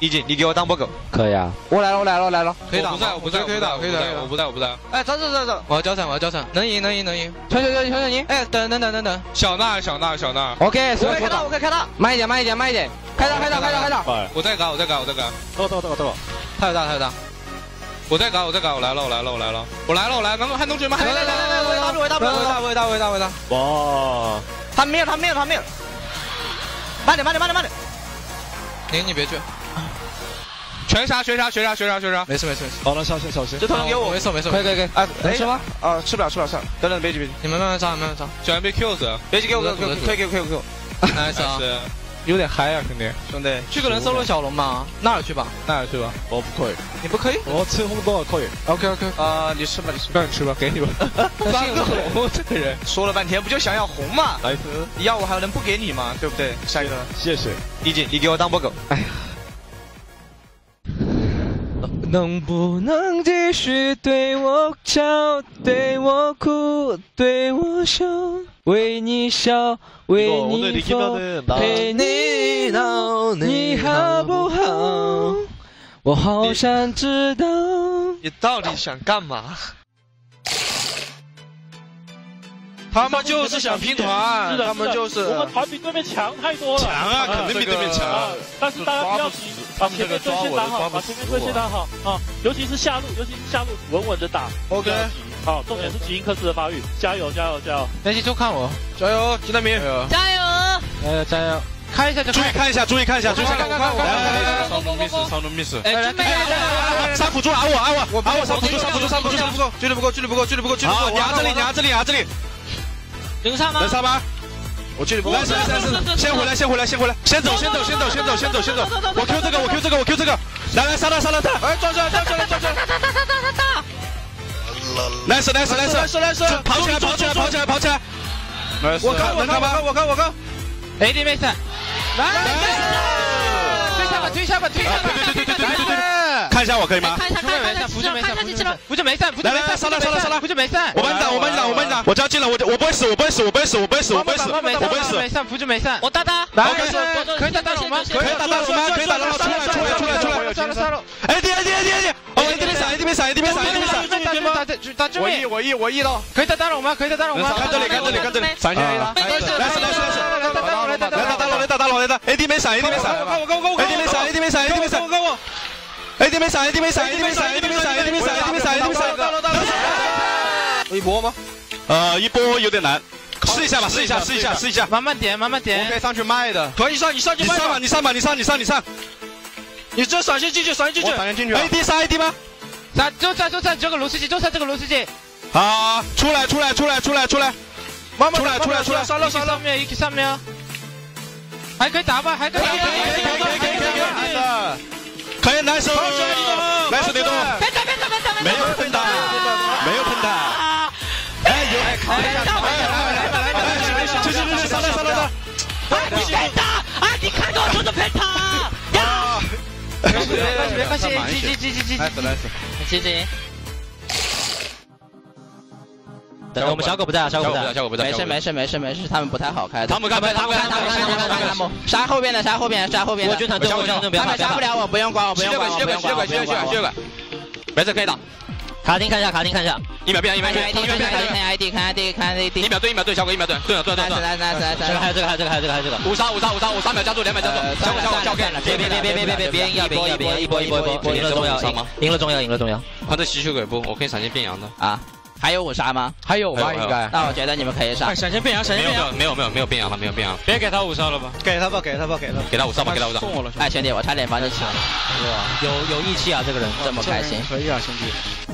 李靖，你给我当波狗。可以啊。我来了，我来了，我来了。可以打，我不在，我不在，可以打，可以打，我不在，我不在。哎，走走走走，我要交闪，我要交闪，能赢，能赢，能赢。小小小小小你！哎，等等等等等，小娜，小娜，小娜。OK，我可以开大，我可以开大。慢一点，慢一点，慢一点。开大，开大，开大，开大。我在搞，我在搞，我在搞。等等等等，太大太大。我在搞，我在搞，我来了，我来了，我来了，我来了，我来了，能汉同学吗？来来来来来，我打我打我大我大我大我大。哇！他没有，他没有，他没有。慢点，慢点，慢点，慢点。你，你别去。全杀，全杀，全杀，全杀，全杀。没事没事没事。好了，小心小心。这头给我，没事没事。可以可以可以。啊，能吃吗？啊，吃不了吃不了，算了。等等，别急别急。你们慢慢杀，慢慢杀。小心被 Q 死。别急，给我给我，给我可以给我。nice 啊。有点嗨啊，兄弟。兄弟，去个人 solo 小龙吗？那儿去吧，那儿去吧。我不可以。你不可以？我吃红多可以。OK OK。啊，你吃吧，你吃。让你吃吧，给你吧。三个红，这个人说了半天，不就想要红吗？来次。你要我还能不给你吗？对不对？下一个。谢谢。李靖，你给我当波狗。哎呀。能不能继续对我笑，对我哭，对我笑，为你笑，为你疯，陪你闹，你好不好？我好想知道。你到底想干嘛？他们就是想拼团，他们就是。我们团比对面强太多了。强啊，肯定比对面强。但是大家不要急，把前面队先打好，把前面队先打好啊！尤其是下路，尤其是下路，稳稳的打。OK。好，重点是吉因克斯的发育，加油加油加油！那些就看我，加油，金大明，加油！加油加油！看一下就注意看一下，注意看一下，注意看。看看看看来，上路 miss，上路 miss。哎，杀辅助按我按我按我杀辅助杀辅助杀辅助杀辅助，距离不够距离不够距离不够距离不够，压这里压这里压这里。能杀吗？能杀吗？我距离不够。来，来来来，先回来，先回来，先回来，先走，先走，先走，先走，先走，先走。我 Q 这个，我 Q 这个，我 Q 这个。来来，杀他，杀他，他。哎，撞起来，撞起来，撞起来。打打打打打打！nice nice nice nice nice，跑起来，跑起来，跑起来，跑起来。我看，我看，我看，我看，我看。AD 没事。来，推下吧，推下吧，推下吧。对对对对对对对。看一下我可以吗？看一下，看一下，扶着没事，看一下机器人，扶着没事，扶着没事，杀了杀了杀了，扶着没事。我帮你打，我帮你打，我帮你打。我只要进了，我我不会死，我不会死，我不会死，我不会死，我不会死，我不会死。没事，扶着没事。我打打。来，可以打大龙吗？可以打大龙吗？可以打大龙，出来出来出来出来。杀了杀了。AD AD AD AD，哦 AD 没闪，AD 没闪，AD 没闪，AD 没闪。打打打正面。我 E 我 E 我 E 了。可以打大龙吗？可以打大龙吗？看这里看这里看这里，闪现 A 了。来来来来，来打大龙来打大龙来打大龙来打大龙来打。AD 没闪，AD 没闪。我我我我 AD 没闪，AD 没闪，AD 没闪。AD 没闪，AD 没闪，AD 没闪，AD 没闪，AD 没闪，AD 没闪，AD 没闪。我一波吗？呃，一波有点难，试一下吧，试一下，试一下，试一下。慢慢点，慢慢点。我可以上去卖的。可以上，你上去卖吧，你上吧，你上，你上，你上。你这闪现进去，闪现进去，闪现进去。AD 杀 AD 吗？杀，就杀就杀这个卢斯基，就杀这个卢斯基。好，出来，出来，出来，出来，出来。慢慢出来，出来，出来，杀了杀了。上面，一起上面啊。还可以打吧，还可以。可以，可以，可以，可以，可以，可以。来手，来手，雷动。别打，别打，别打，没有喷他，没有喷他。哎，有，哎，扛一下，扛一下，来来来来来，去去去去，上来上来上。哎，你别打！哎，你看到我就是偏塔。呀！没关系，没关系，急急急急急。来等我们小狗不在啊，小狗不在，小狗不在，没事没事没事没事，他们不太好开的。他们干嘛？他们他们他们他们他们杀后边的，杀后边，杀后边的。我军团，我军团，他们杀不了我，不用管我，不用管我，不用管我，不用管我。没事可以打。卡丁看一下，卡丁看一下。一秒变，一秒变，一秒变，看 ID，看 ID，看 ID。一秒对，一秒对，小狗一秒对，对了对了对了。来来来来来，还有这个，还有这个，还有这个，还有这个。五杀五杀五杀，五三秒加速，两秒加速。小狗小狗交给。别别别别别别别别要别要别要一波一波一波，赢了重要，赢了重要，赢了重要。他这吸血鬼不，我可以闪现变羊的啊。还有五杀吗？还有吧，应该。那我觉得你们可以上。闪现变羊，闪现变羊。没有没有没有变羊了，没有变羊。别给他五杀了吧？给他吧，给他吧，给他。给他五杀吧，给他五杀。送我了。哎，兄弟，我差点把你抢了。哇有有义气啊，这个人这么开心。可以啊，兄弟。